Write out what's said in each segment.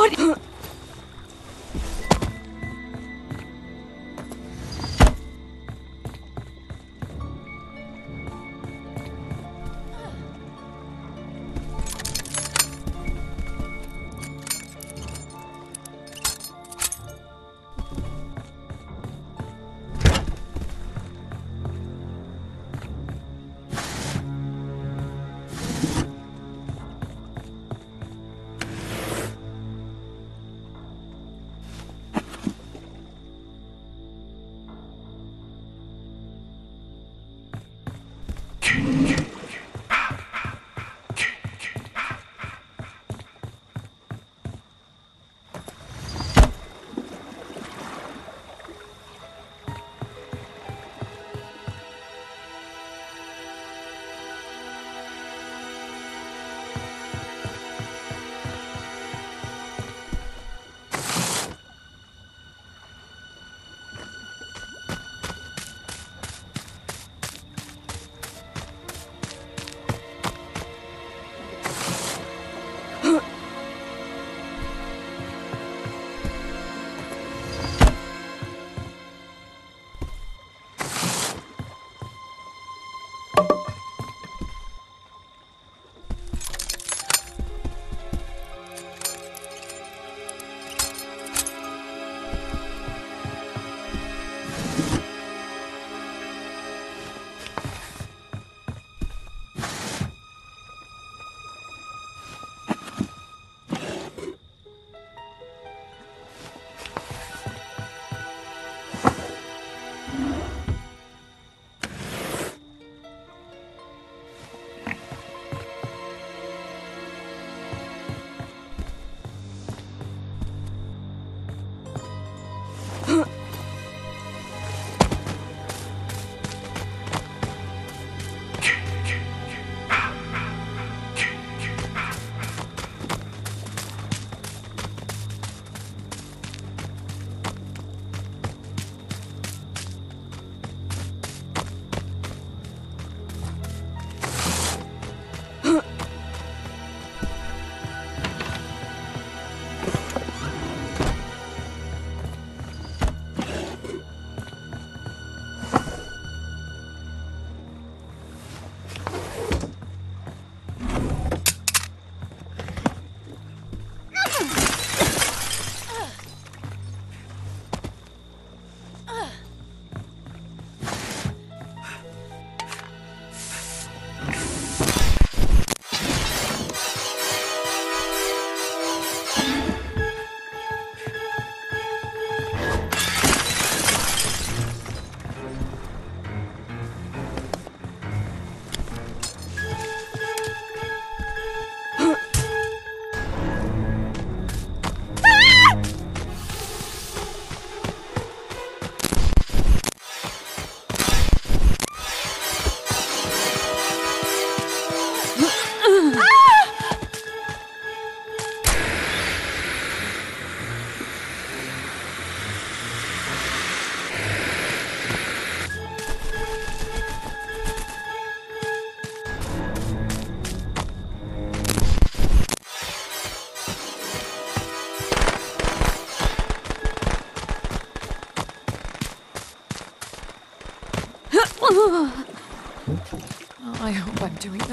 What?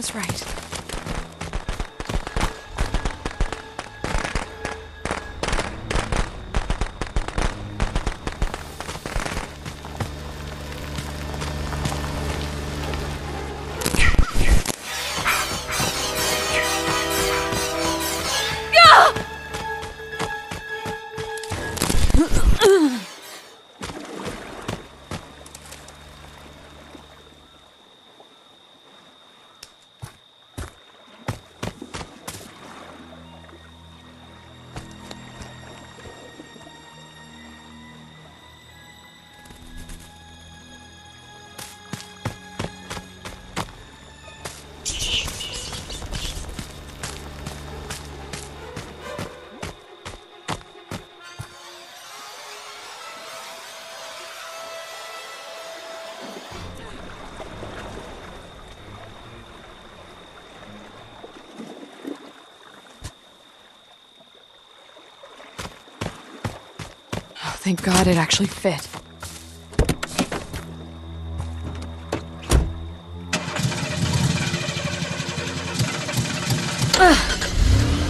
This right. Thank God it actually fit.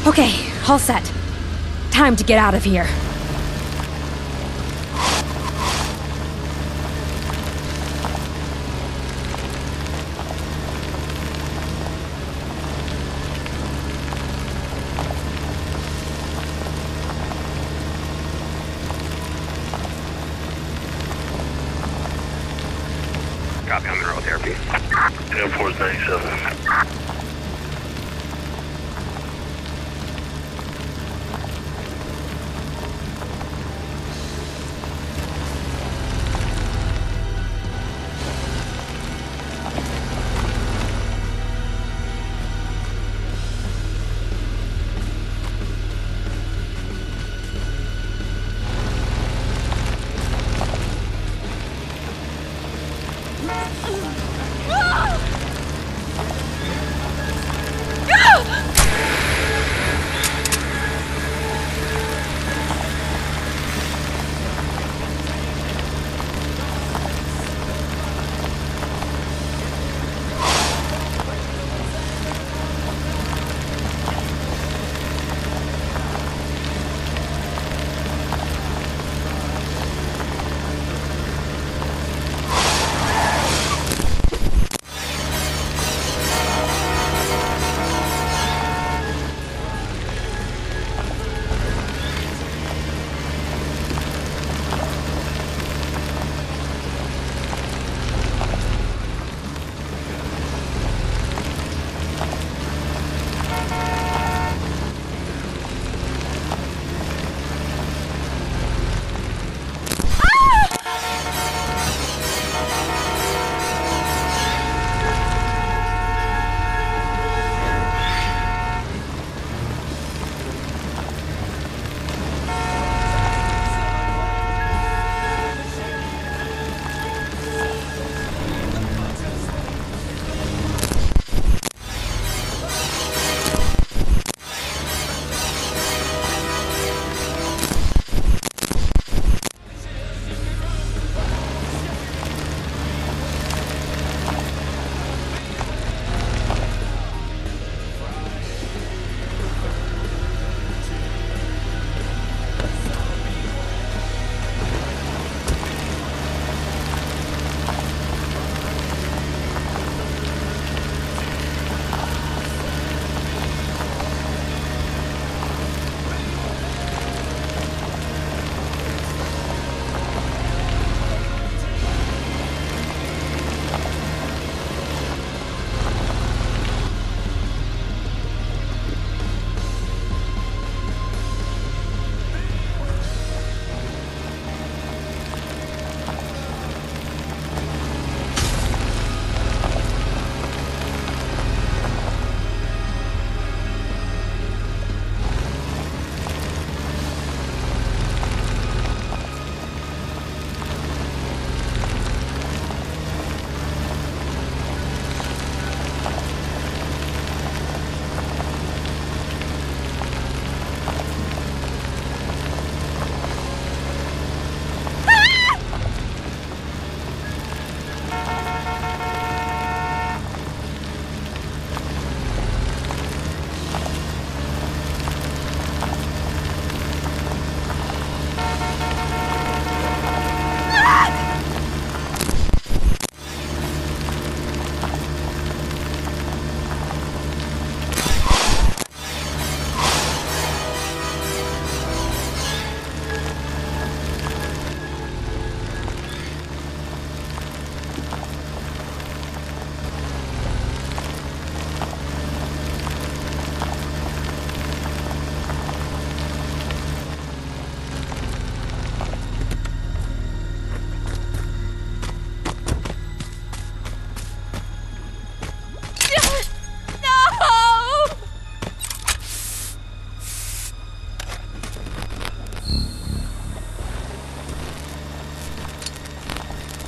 Okay, all set. Time to get out of here. Air Force 97.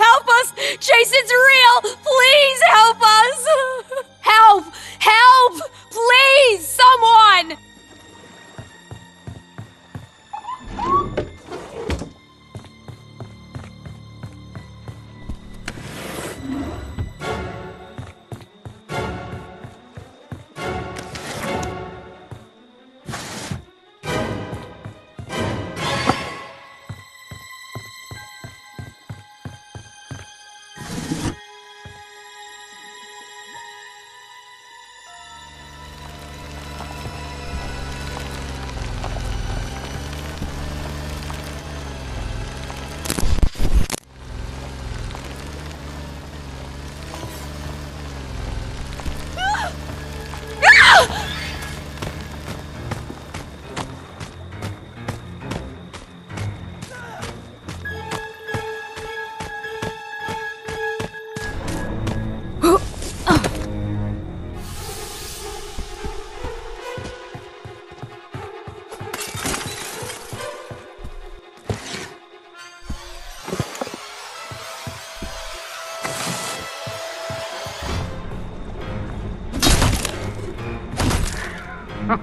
help us! Jason's real! Please help us! Help! Help! Please! Someone!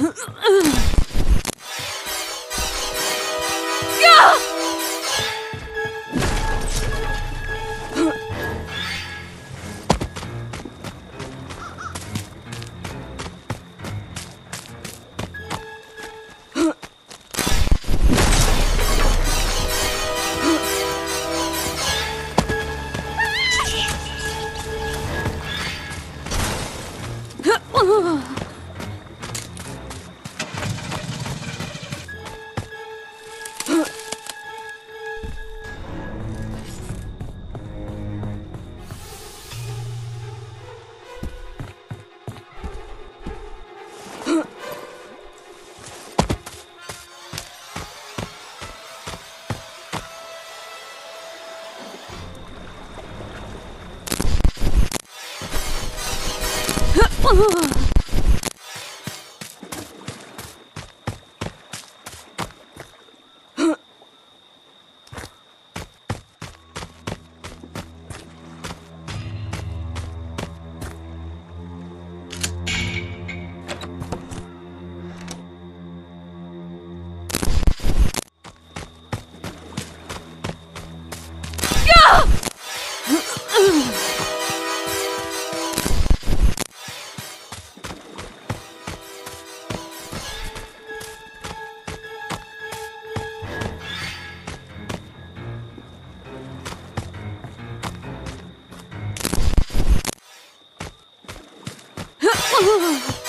Ugh! Oh.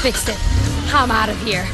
Fixed it. I'm out of here.